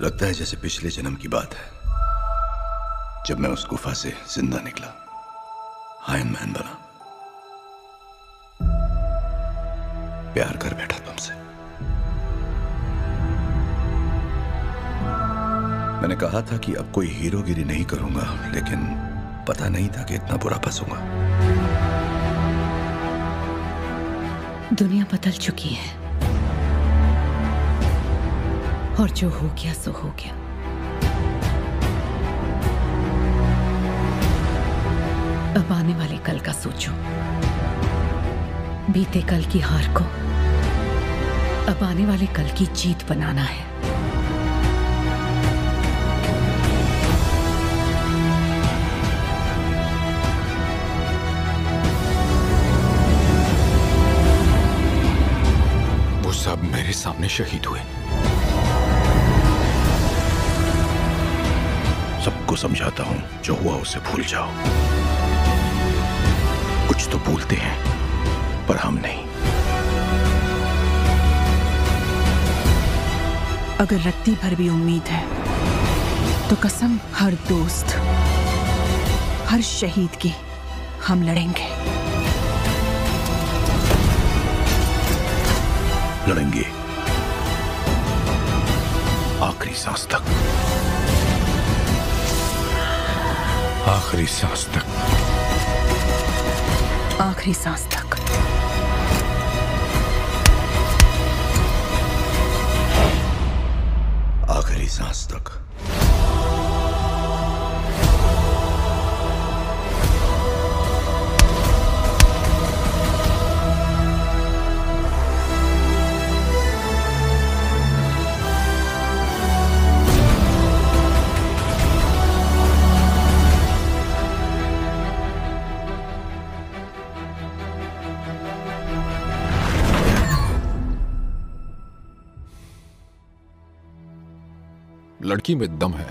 लगता है जैसे पिछले जन्म की बात है। जब मैं उस गुफा से ज़िंदा निकला आयन मैन बना। प्यार कर बैठा तुमसे। मैंने कहा था कि अब कोई हीरोगिरी नहीं करूँगा, लेकिन पता नहीं था कि इतना बुरा फंसूँगा। दुनिया बदल चुकी है। और जो हो गया, सो हो गया। अब आने वाले कल का सोचो। बीते कल की हार को। अब आने वाले कल की जीत बनाना है। वो सब मेरे सामने शहीद हुए। सबको समझाता हूँ जो हुआ उसे भूल जाओ। कुछ तो भूलते हैं पर हम नहीं। अगर रत्ती भर भी उम्मीद है तो कसम हर दोस्त हर शहीद की हम लड़ेंगे। लड़ेंगे। आखिरी सांस तक। आखिरी सांस तक आखिरी सांस तक आखिरी सांस तक लड़की में दम है।